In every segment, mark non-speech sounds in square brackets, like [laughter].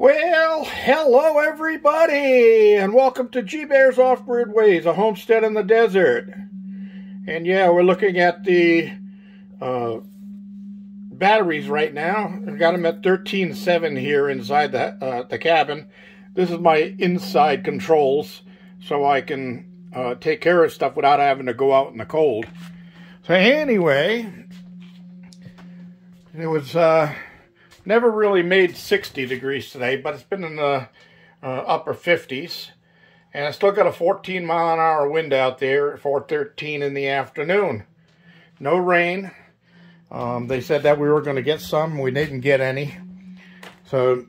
Well, hello everybody, and welcome to G Bear's Off-Grid Ways, a homestead in the desert. And yeah, we're looking at the uh, batteries right now. I've got them at 13.7 here inside the, uh, the cabin. This is my inside controls, so I can uh, take care of stuff without having to go out in the cold. So anyway, it was uh, never really made 60 degrees today, but it's been in the uh, upper 50s. And I still got a 14 mile an hour wind out there at 4.13 in the afternoon. No rain. Um, they said that we were going to get some. We didn't get any. So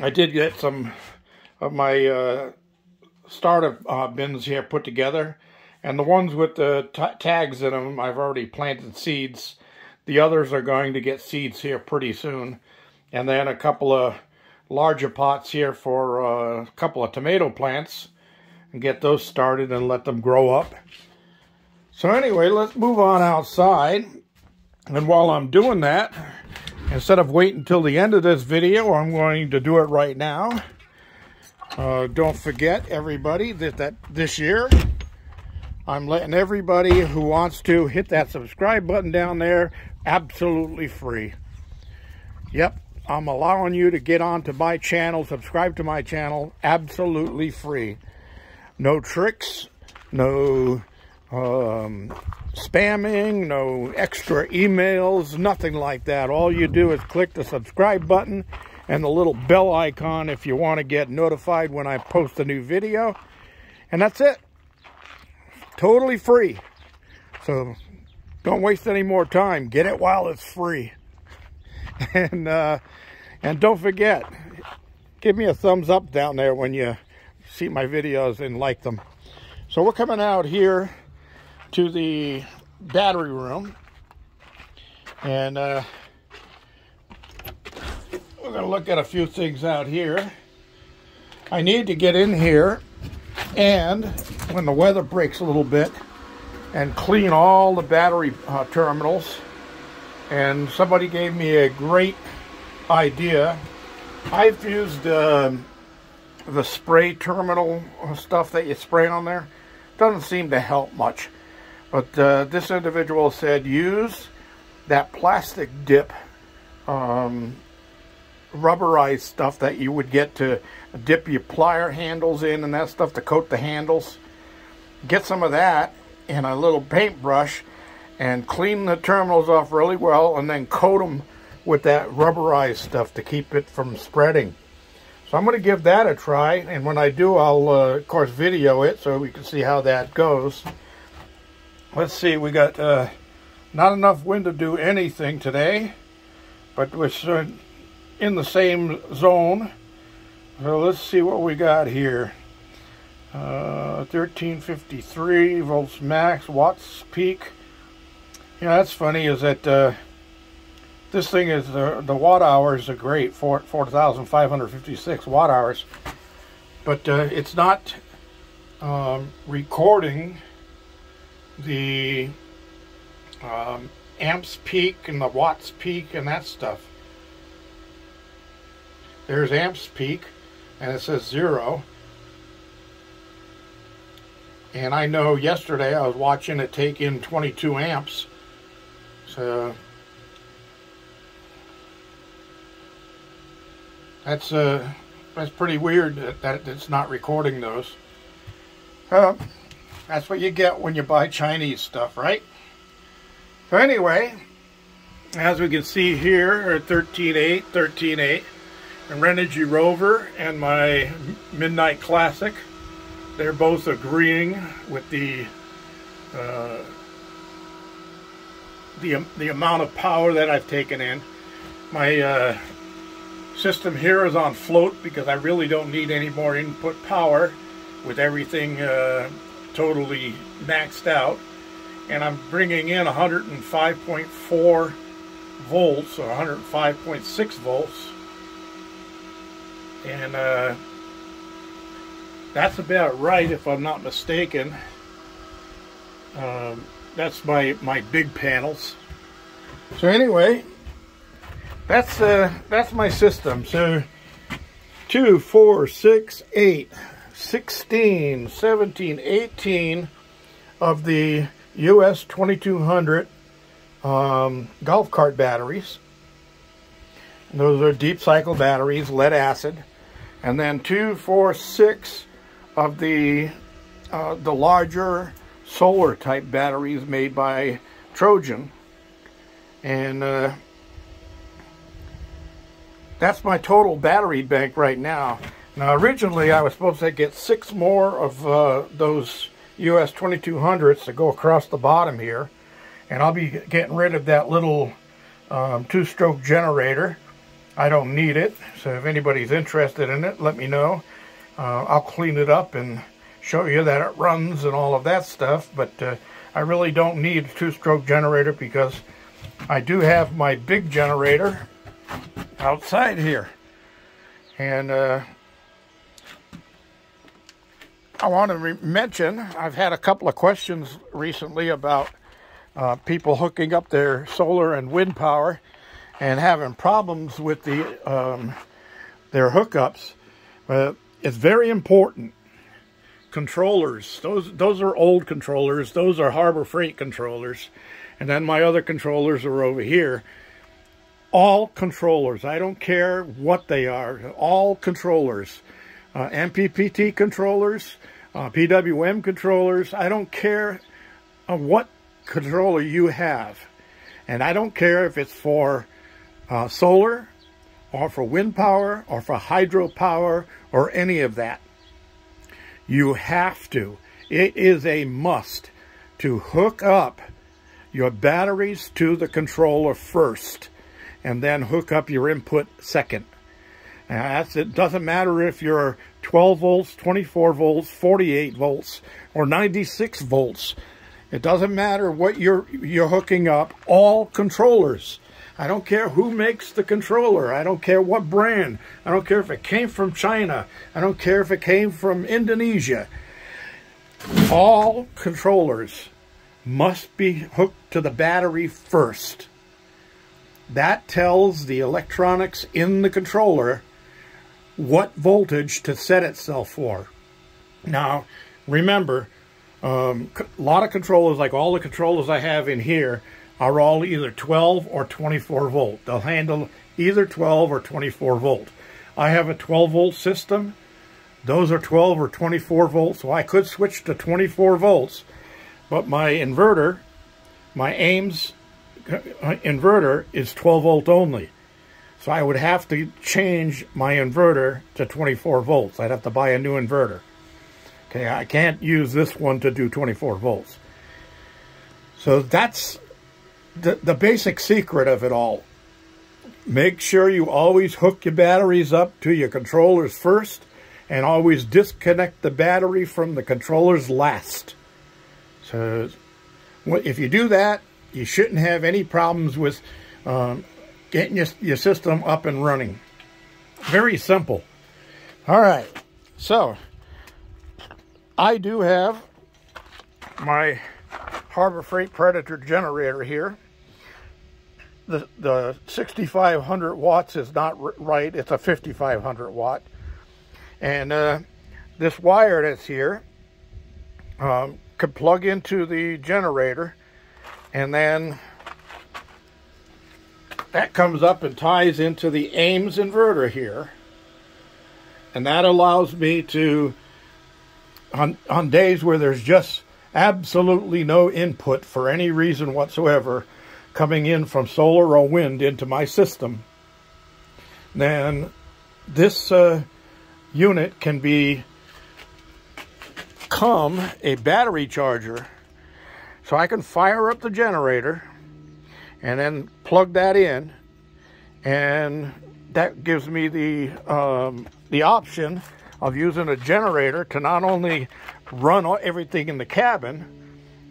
I did get some of my uh, starter uh, bins here put together. And the ones with the tags in them, I've already planted seeds. The others are going to get seeds here pretty soon. And then a couple of larger pots here for uh, a couple of tomato plants. And get those started and let them grow up. So anyway, let's move on outside. And while I'm doing that, instead of waiting until the end of this video, I'm going to do it right now. Uh, don't forget, everybody, that, that this year I'm letting everybody who wants to hit that subscribe button down there absolutely free. Yep, I'm allowing you to get onto my channel, subscribe to my channel, absolutely free. No tricks, no um, spamming, no extra emails, nothing like that. All you do is click the subscribe button and the little bell icon if you want to get notified when I post a new video. And that's it totally free. So don't waste any more time. Get it while it's free. [laughs] and uh, and don't forget, give me a thumbs up down there when you see my videos and like them. So we're coming out here to the battery room. And uh, we're going to look at a few things out here. I need to get in here and when the weather breaks a little bit and clean all the battery uh, terminals and somebody gave me a great idea I've used uh, the spray terminal stuff that you spray on there doesn't seem to help much but uh, this individual said use that plastic dip um, rubberized stuff that you would get to dip your plier handles in and that stuff to coat the handles. Get some of that in a little paintbrush and clean the terminals off really well and then coat them with that rubberized stuff to keep it from spreading. So I'm going to give that a try and when I do I'll uh, of course video it so we can see how that goes. Let's see we got uh, not enough wind to do anything today but we're in the same zone. So let's see what we got here. Uh, 1353 volts max, watts peak. Know, that's funny is that uh, this thing is, uh, the watt hours are great, 4,556 watt hours. But uh, it's not um, recording the um, amps peak and the watts peak and that stuff. There's amps peak, and it says zero. And I know yesterday I was watching it take in 22 amps. So that's uh that's pretty weird that, that it's not recording those. Uh, that's what you get when you buy Chinese stuff, right? So anyway, as we can see here, 13.8, 13.8 and Renogy Rover and my MidNite Classic. They're both agreeing with the uh, the the amount of power that I've taken in. My uh, system here is on float because I really don't need any more input power with everything uh, totally maxed out. And I'm bringing in 105.4 volts or 105.6 volts and uh, that's about right if I'm not mistaken. Um, that's my my big panels. So anyway, that's uh, that's my system. So two, four, six, eight, 16, 17, 18 of the US 2200 um, golf cart batteries. Those are deep cycle batteries, lead acid. And then two, four, six of the uh, the larger solar type batteries made by Trojan. And uh, that's my total battery bank right now. Now originally I was supposed to get six more of uh, those US 2200s to go across the bottom here. And I'll be getting rid of that little um, two-stroke generator. I don't need it, so if anybody's interested in it, let me know. Uh, I'll clean it up and show you that it runs and all of that stuff, but uh, I really don't need a two-stroke generator because I do have my big generator outside here. And uh, I want to mention, I've had a couple of questions recently about uh, people hooking up their solar and wind power and having problems with the um, their hookups. Uh, it's very important. Controllers, those those are old controllers. Those are Harbor Freight controllers, and then my other controllers are over here. All controllers, I don't care what they are. All controllers, uh, MPPT controllers, uh, PWM controllers. I don't care uh, what controller you have. And I don't care if it's for uh, solar or for wind power or for hydropower or any of that. You have to. It is a must to hook up your batteries to the controller first and then hook up your input second. that's, it doesn't matter if you're 12 volts, 24 volts, 48 volts, or 96 volts. It doesn't matter what you're, you're hooking up, all controllers. I don't care who makes the controller. I don't care what brand. I don't care if it came from China. I don't care if it came from Indonesia. All controllers must be hooked to the battery first. That tells the electronics in the controller what voltage to set itself for. Now, remember, um, a lot of controllers, like all the controllers I have in here, are all either 12 or 24 volt. They'll handle either 12 or 24 volt. I have a 12 volt system. Those are 12 or 24 volts, so I could switch to 24 volts. But my inverter, my AIMS uh, inverter is 12 volt only. So I would have to change my inverter to 24 volts. I'd have to buy a new inverter. Okay, I can't use this one to do 24 volts. So that's the, the basic secret of it all. Make sure you always hook your batteries up to your controllers first and always disconnect the battery from the controllers last. So if you do that, you shouldn't have any problems with um, getting your, your system up and running. Very simple. All right, so I do have my Harbor Freight Predator generator here. The, the 6500 watts is not right. It's a 5500 watt. And uh, this wire that's here um, could plug into the generator and then that comes up and ties into the AIMS inverter here. And that allows me to on, on days where there's just absolutely no input for any reason whatsoever coming in from solar or wind into my system, then this uh, unit can be come a battery charger so I can fire up the generator and then plug that in and that gives me the um, the option of using a generator to not only run everything in the cabin,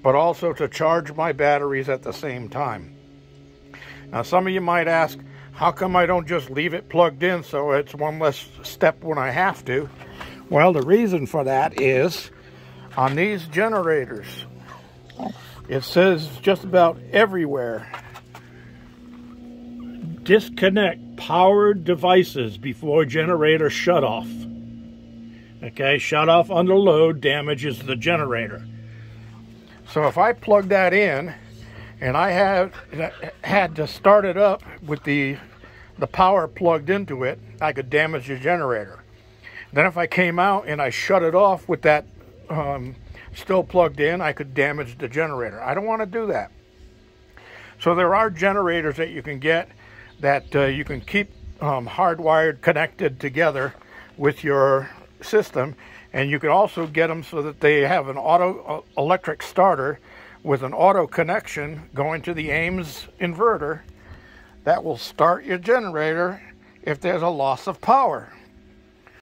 but also to charge my batteries at the same time. Now, some of you might ask, how come I don't just leave it plugged in so it's one less step when I have to? Well, the reason for that is on these generators, it says just about everywhere, disconnect powered devices before generator shut off. Okay, shut off under load damages the generator. So if I plug that in and I had had to start it up with the the power plugged into it, I could damage the generator. Then if I came out and I shut it off with that um, still plugged in, I could damage the generator. I don't want to do that. So there are generators that you can get that uh, you can keep um, hardwired connected together with your system and you can also get them so that they have an auto uh, electric starter with an auto connection going to the AIMS inverter that will start your generator if there's a loss of power.